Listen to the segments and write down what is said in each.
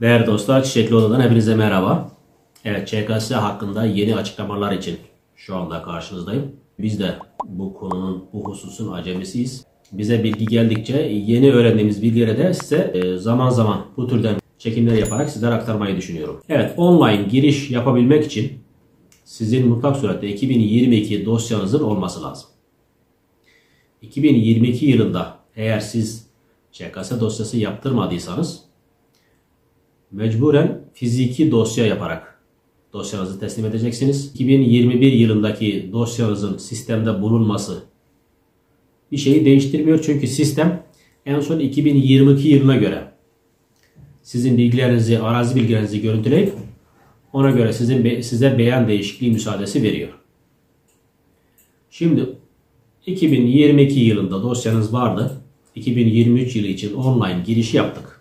Değerli dostlar, Çiçekli Oda'dan hepinize merhaba. Evet, ÇKS hakkında yeni açıklamalar için şu anda karşınızdayım. Biz de bu konunun, bu hususun acemisiyiz. Bize bilgi geldikçe yeni öğrendiğimiz bilgileri de size e, zaman zaman bu türden çekimler yaparak sizlere aktarmayı düşünüyorum. Evet, online giriş yapabilmek için sizin mutlak surette 2022 dosyanızın olması lazım. 2022 yılında eğer siz ÇKS dosyası yaptırmadıysanız mecburen fiziki dosya yaparak dosyanızı teslim edeceksiniz. 2021 yılındaki dosyanızın sistemde bulunması bir şeyi değiştirmiyor çünkü sistem en son 2022 yılına göre sizin bilgilerinizi, arazi bilgilerinizi görüntüleyip ona göre sizin size beyan değişikliği müsaadesi veriyor. Şimdi 2022 yılında dosyanız vardı. 2023 yılı için online giriş yaptık.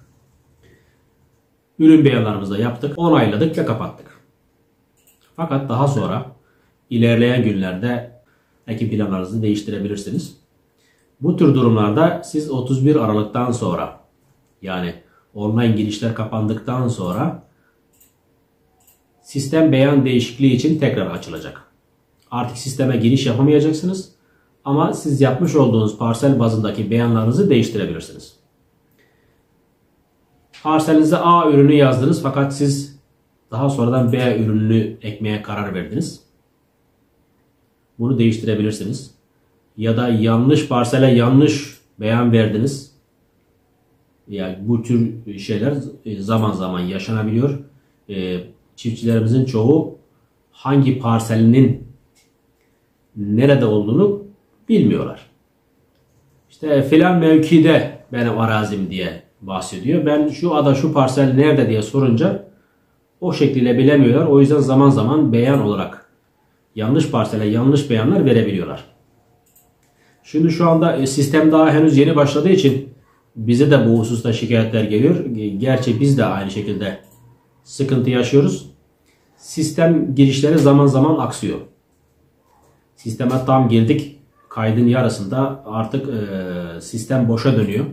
Ürün beyanlarımızı da yaptık, onayladık ve kapattık. Fakat daha sonra ilerleyen günlerde ekim planlarınızı değiştirebilirsiniz. Bu tür durumlarda siz 31 Aralık'tan sonra yani online girişler kapandıktan sonra sistem beyan değişikliği için tekrar açılacak. Artık sisteme giriş yapamayacaksınız ama siz yapmış olduğunuz parsel bazındaki beyanlarınızı değiştirebilirsiniz. Parselinize A ürünü yazdınız fakat siz daha sonradan B ürününü ekmeye karar verdiniz. Bunu değiştirebilirsiniz. Ya da yanlış parsele yanlış beyan verdiniz. Yani bu tür şeyler zaman zaman yaşanabiliyor. Ee, çiftçilerimizin çoğu hangi parselinin nerede olduğunu bilmiyorlar. İşte filan mevkide benim arazim diye bahsediyor. Ben şu ada şu parsel nerede diye sorunca o şekliyle bilemiyorlar. O yüzden zaman zaman beyan olarak yanlış parsele yanlış beyanlar verebiliyorlar. Şimdi şu anda e, sistem daha henüz yeni başladığı için bize de bu hususta şikayetler geliyor. Gerçi biz de aynı şekilde sıkıntı yaşıyoruz. Sistem girişleri zaman zaman aksıyor. Sisteme tam girdik. Kaydın yarısında artık e, sistem boşa dönüyor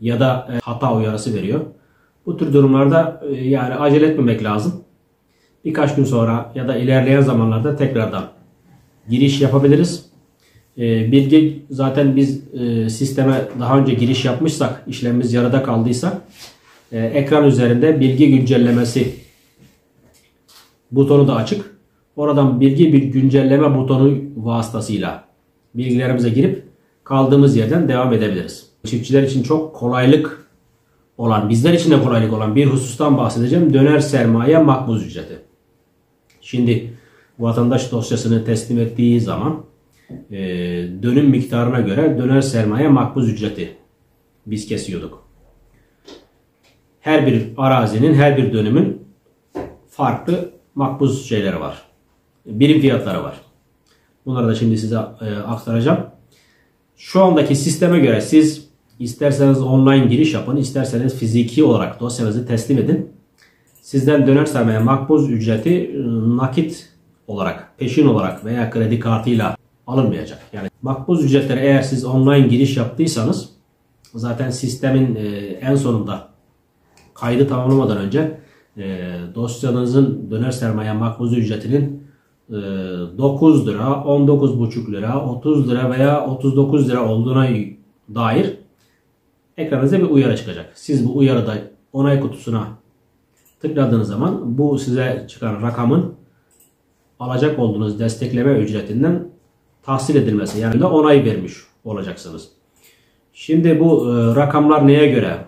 ya da e, hata uyarısı veriyor. Bu tür durumlarda e, yani acele etmemek lazım. Birkaç gün sonra ya da ilerleyen zamanlarda tekrardan giriş yapabiliriz. E, bilgi zaten biz sisteme daha önce giriş yapmışsak, işlemimiz yarıda kaldıysa ekran üzerinde bilgi güncellemesi butonu da açık. Oradan bilgi bir güncelleme butonu vasıtasıyla bilgilerimize girip kaldığımız yerden devam edebiliriz çiftçiler için çok kolaylık olan, bizler için de kolaylık olan bir husustan bahsedeceğim. Döner sermaye makbuz ücreti. Şimdi vatandaş dosyasını teslim ettiği zaman e, dönüm miktarına göre döner sermaye makbuz ücreti biz kesiyorduk. Her bir arazinin, her bir dönümün farklı makbuz şeyleri var. Birim fiyatları var. Bunları da şimdi size e, aktaracağım. Şu andaki sisteme göre siz İsterseniz online giriş yapın, isterseniz fiziki olarak dosyanızı teslim edin. Sizden döner sermaye makbuz ücreti e, nakit olarak, peşin olarak veya kredi kartıyla alınmayacak. Yani makbuz ücretleri eğer siz online giriş yaptıysanız zaten sistemin e, en sonunda kaydı tamamlamadan önce e, dosyanızın döner sermaye makbuz ücretinin 9 lira, 19,5 lira, 30 lira veya 39 lira olduğuna dair ekranınıza bir uyarı çıkacak. Siz bu uyarıda onay kutusuna tıkladığınız zaman bu size çıkan rakamın alacak olduğunuz destekleme ücretinden tahsil edilmesi yani de onay vermiş olacaksınız. Şimdi bu e, rakamlar neye göre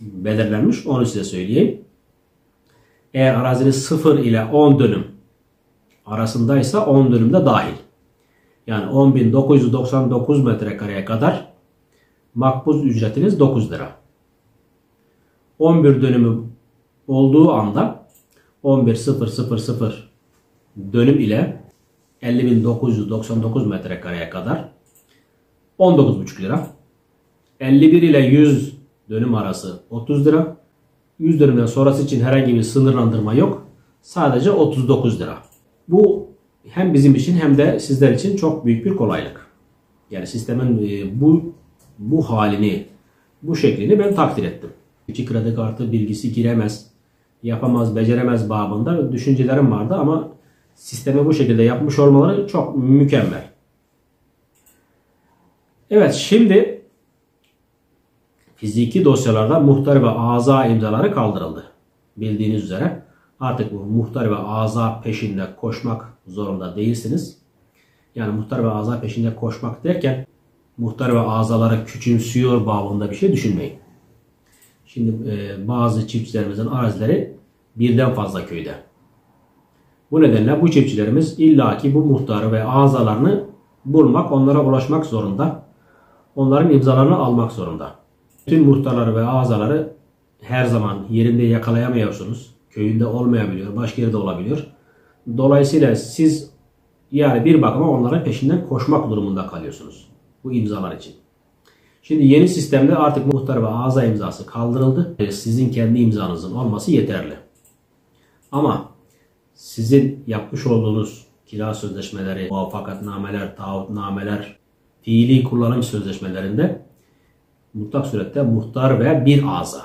belirlenmiş onu size söyleyeyim. Eğer araziniz 0 ile 10 dönüm arasındaysa 10 dönüm de dahil. Yani 10.999 metrekareye kadar makbuz ücretiniz 9 lira. 11 dönümü olduğu anda 11.000 dönüm ile 50.999 metrekareye kadar 19,5 lira. 51 ile 100 dönüm arası 30 lira. 100 dönümden sonrası için herhangi bir sınırlandırma yok. Sadece 39 lira. Bu hem bizim için hem de sizler için çok büyük bir kolaylık. Yani sistemin e, bu bu halini, bu şeklini ben takdir ettim. İki kredi kartı bilgisi giremez, yapamaz, beceremez babında düşüncelerim vardı ama sistemi bu şekilde yapmış olmaları çok mükemmel. Evet şimdi fiziki dosyalarda muhtar ve aza imzaları kaldırıldı. Bildiğiniz üzere artık bu muhtar ve aza peşinde koşmak zorunda değilsiniz. Yani muhtar ve aza peşinde koşmak derken muhtar ve azaları küçümsüyor babında bir şey düşünmeyin. Şimdi e, bazı çiftçilerimizin arazileri birden fazla köyde. Bu nedenle bu çiftçilerimiz illaki bu muhtarı ve azalarını bulmak, onlara ulaşmak zorunda. Onların imzalarını almak zorunda. Bütün muhtarları ve azaları her zaman yerinde yakalayamıyorsunuz. Köyünde olmayabiliyor, başka yerde olabiliyor. Dolayısıyla siz yani bir bakıma onların peşinden koşmak durumunda kalıyorsunuz. Bu imzalar için. Şimdi yeni sistemde artık muhtar ve ağza imzası kaldırıldı. Sizin kendi imzanızın olması yeterli. Ama sizin yapmış olduğunuz kira sözleşmeleri, muvaffakatnameler, taahhütnameler, fiili kullanım sözleşmelerinde mutlak surette muhtar ve bir ağza.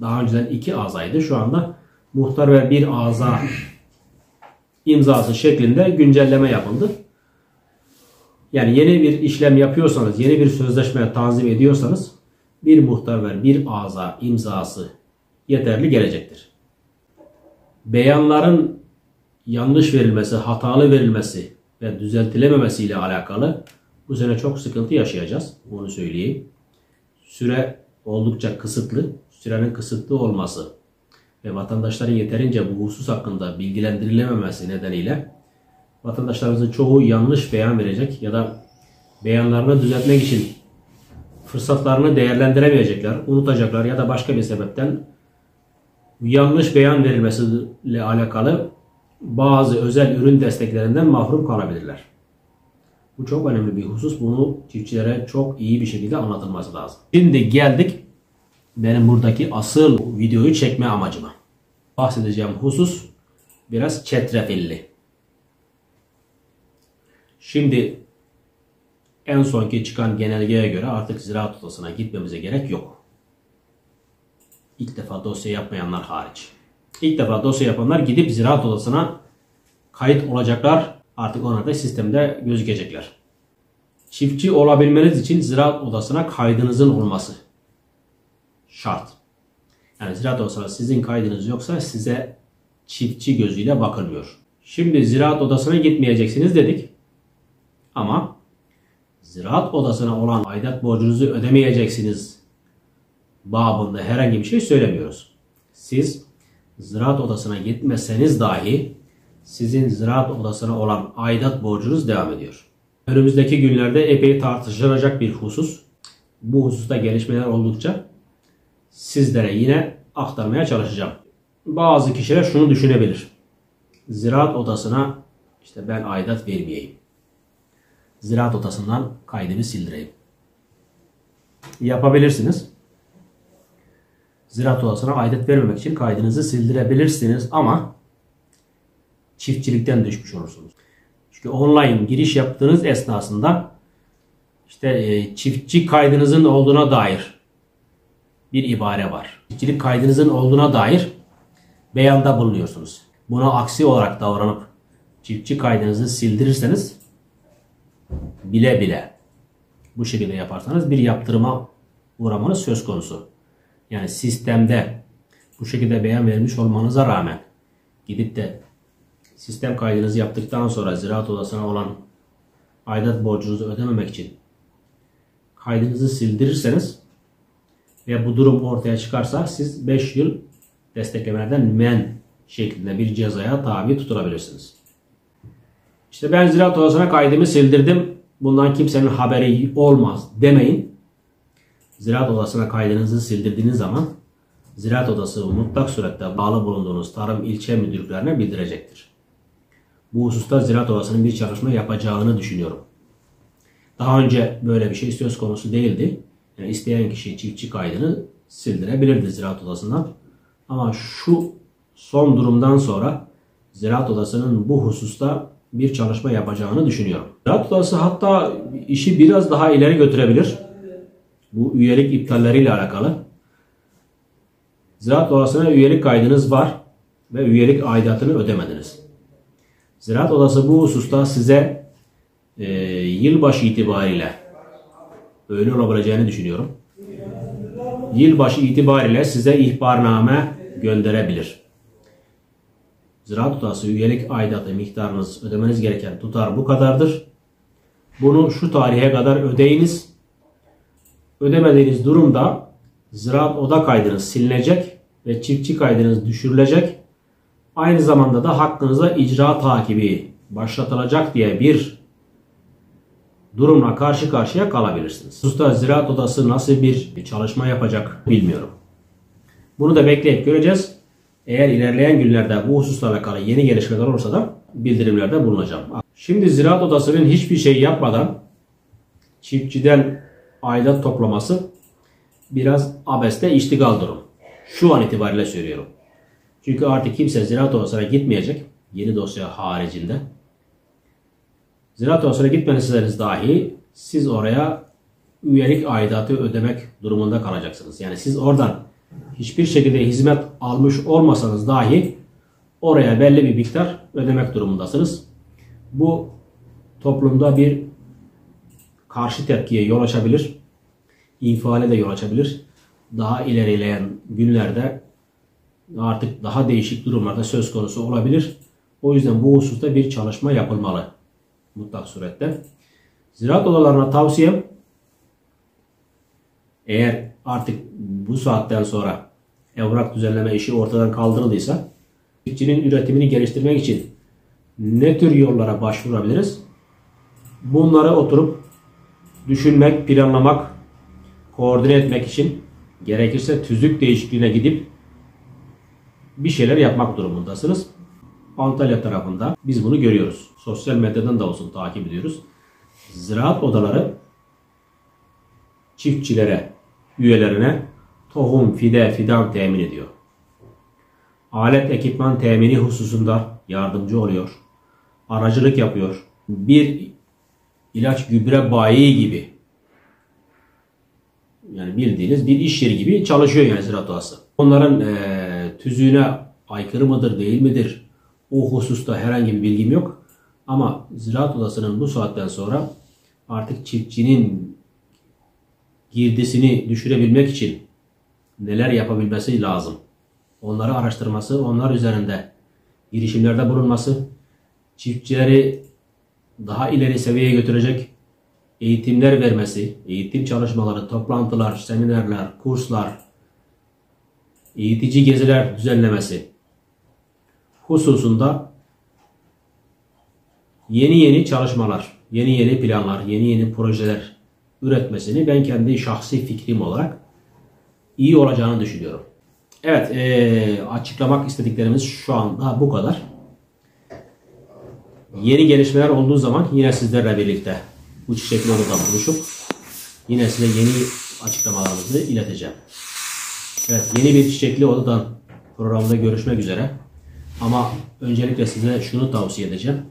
Daha önceden iki ağzaydı. Şu anda muhtar ve bir ağza imzası şeklinde güncelleme yapıldı. Yani yeni bir işlem yapıyorsanız, yeni bir sözleşme tanzim ediyorsanız bir muhtar ve bir ağza imzası yeterli gelecektir. Beyanların yanlış verilmesi, hatalı verilmesi ve düzeltilememesi ile alakalı bu sene çok sıkıntı yaşayacağız. Bunu söyleyeyim. Süre oldukça kısıtlı. Sürenin kısıtlı olması ve vatandaşların yeterince bu husus hakkında bilgilendirilememesi nedeniyle vatandaşlarımızın çoğu yanlış beyan verecek ya da beyanlarını düzeltmek için fırsatlarını değerlendiremeyecekler, unutacaklar ya da başka bir sebepten yanlış beyan verilmesiyle alakalı bazı özel ürün desteklerinden mahrum kalabilirler. Bu çok önemli bir husus. Bunu çiftçilere çok iyi bir şekilde anlatılması lazım. Şimdi geldik benim buradaki asıl videoyu çekme amacıma. Bahsedeceğim husus biraz çetrefilli. Şimdi en sonki çıkan genelgeye göre artık ziraat odasına gitmemize gerek yok. İlk defa dosya yapmayanlar hariç. İlk defa dosya yapanlar gidip ziraat odasına kayıt olacaklar. Artık onlar da sistemde gözükecekler. Çiftçi olabilmeniz için ziraat odasına kaydınızın olması şart. Yani ziraat odasına sizin kaydınız yoksa size çiftçi gözüyle bakılmıyor. Şimdi ziraat odasına gitmeyeceksiniz dedik. Ama ziraat odasına olan aidat borcunuzu ödemeyeceksiniz babında herhangi bir şey söylemiyoruz. Siz ziraat odasına gitmeseniz dahi sizin ziraat odasına olan aidat borcunuz devam ediyor. Önümüzdeki günlerde epey tartışılacak bir husus. Bu hususta gelişmeler oldukça sizlere yine aktarmaya çalışacağım. Bazı kişiler şunu düşünebilir. Ziraat odasına işte ben aidat vermeyeyim. Ziraat odasından kaydımı sildireyim. Yapabilirsiniz. Ziraat odasına aidat vermemek için kaydınızı sildirebilirsiniz ama çiftçilikten düşmüş olursunuz. Çünkü online giriş yaptığınız esnasında işte e, çiftçi kaydınızın olduğuna dair bir ibare var. Çiftçilik kaydınızın olduğuna dair beyanda bulunuyorsunuz. Buna aksi olarak davranıp çiftçi kaydınızı sildirirseniz bile bile bu şekilde yaparsanız bir yaptırıma uğramanız söz konusu. Yani sistemde bu şekilde beyan vermiş olmanıza rağmen gidip de sistem kaydınızı yaptıktan sonra ziraat odasına olan aidat borcunuzu ödememek için kaydınızı sildirirseniz ve bu durum ortaya çıkarsa siz 5 yıl desteklemelerden men şeklinde bir cezaya tabi tutulabilirsiniz. İşte ben ziraat odasına kaydımı sildirdim. Bundan kimsenin haberi olmaz demeyin. Ziraat odasına kaydınızı sildirdiğiniz zaman Ziraat Odası mutlak surette bağlı bulunduğunuz tarım ilçe müdürlüklerine bildirecektir. Bu hususta Ziraat Odası'nın bir çalışma yapacağını düşünüyorum. Daha önce böyle bir şey söz konusu değildi. Yani isteyen kişi çiftçi kaydını sildirebilirdi Ziraat Odası'ndan. Ama şu son durumdan sonra Ziraat Odası'nın bu hususta bir çalışma yapacağını düşünüyorum. Ziraat Odası hatta işi biraz daha ileri götürebilir. Bu üyelik iptalleriyle alakalı. Ziraat Odası'na üyelik kaydınız var ve üyelik aidatını ödemediniz. Ziraat Odası bu hususta size e, yılbaşı itibariyle öyle olabileceğini düşünüyorum. Yılbaşı itibariyle size ihbarname gönderebilir. Ziraat Odası üyelik aidatı miktarınız ödemeniz gereken tutar bu kadardır. Bunu şu tarihe kadar ödeyiniz. Ödemediğiniz durumda ziraat oda kaydınız silinecek ve çiftçi kaydınız düşürülecek. Aynı zamanda da hakkınıza icra takibi başlatılacak diye bir durumla karşı karşıya kalabilirsiniz. Usta Ziraat Odası nasıl bir çalışma yapacak bilmiyorum. Bunu da bekleyip göreceğiz. Eğer ilerleyen günlerde bu hususla alakalı yeni gelişmeler olursa da bildirimlerde bulunacağım. Şimdi Ziraat Odası'nın hiçbir şey yapmadan çiftçiden aidat toplaması biraz abeste iştigal durum. Şu an itibariyle söylüyorum. Çünkü artık kimse Ziraat Odası'na gitmeyecek. Yeni dosya haricinde. Ziraat Odası'na gitmeniz dahi siz oraya üyelik aidatı ödemek durumunda kalacaksınız. Yani siz oradan hiçbir şekilde hizmet almış olmasanız dahi oraya belli bir miktar ödemek durumundasınız. Bu toplumda bir karşı tepkiye yol açabilir. infiale de yol açabilir. Daha ilerleyen günlerde artık daha değişik durumlarda söz konusu olabilir. O yüzden bu hususta bir çalışma yapılmalı. Mutlak surette. Ziraat odalarına tavsiyem eğer artık bu saatten sonra evrak düzenleme işi ortadan kaldırıldıysa çiftçinin üretimini geliştirmek için ne tür yollara başvurabiliriz? Bunları oturup düşünmek, planlamak, koordine etmek için gerekirse tüzük değişikliğine gidip bir şeyler yapmak durumundasınız. Antalya tarafında biz bunu görüyoruz. Sosyal medyadan da olsun takip ediyoruz. Ziraat odaları çiftçilere, üyelerine tohum, fide, fidan temin ediyor. Alet ekipman temini hususunda yardımcı oluyor. Aracılık yapıyor. Bir ilaç gübre bayi gibi yani bildiğiniz bir iş yeri gibi çalışıyor yani ziraat odası. Onların e, tüzüğüne aykırı mıdır değil midir o hususta herhangi bir bilgim yok. Ama ziraat odasının bu saatten sonra artık çiftçinin girdisini düşürebilmek için neler yapabilmesi lazım. Onları araştırması, onlar üzerinde girişimlerde bulunması, çiftçileri daha ileri seviyeye götürecek eğitimler vermesi, eğitim çalışmaları, toplantılar, seminerler, kurslar, eğitici geziler düzenlemesi hususunda yeni yeni çalışmalar, yeni yeni planlar, yeni yeni projeler üretmesini ben kendi şahsi fikrim olarak iyi olacağını düşünüyorum. Evet, e, açıklamak istediklerimiz şu anda bu kadar. Yeni gelişmeler olduğu zaman yine sizlerle birlikte bu çiçekli odada buluşup yine size yeni açıklamalarımızı ileteceğim. Evet, yeni bir çiçekli odadan programda görüşmek üzere. Ama öncelikle size şunu tavsiye edeceğim.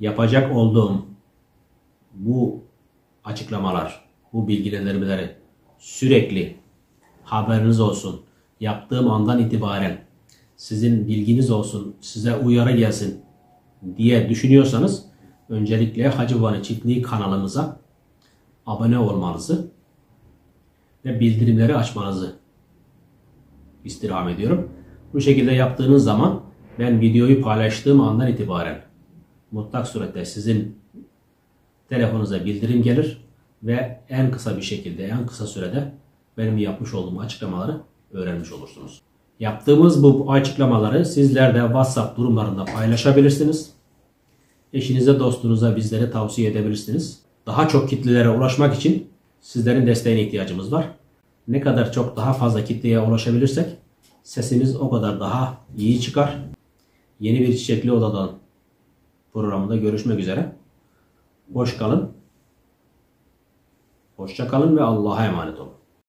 Yapacak olduğum bu açıklamalar, bu bilgilendirmeleri sürekli haberiniz olsun. Yaptığım andan itibaren sizin bilginiz olsun, size uyarı gelsin diye düşünüyorsanız öncelikle Hacı Vani Çiftliği kanalımıza abone olmanızı ve bildirimleri açmanızı istirham ediyorum. Bu şekilde yaptığınız zaman ben videoyu paylaştığım andan itibaren mutlak surette sizin telefonunuza bildirim gelir ve en kısa bir şekilde, en kısa sürede benim yapmış olduğum açıklamaları öğrenmiş olursunuz. Yaptığımız bu açıklamaları sizler de WhatsApp durumlarında paylaşabilirsiniz. Eşinize, dostunuza bizlere tavsiye edebilirsiniz. Daha çok kitlelere ulaşmak için sizlerin desteğine ihtiyacımız var. Ne kadar çok daha fazla kitleye ulaşabilirsek sesimiz o kadar daha iyi çıkar. Yeni bir çiçekli odadan programında görüşmek üzere. Hoş kalın. Hoşça kalın ve Allah'a emanet olun.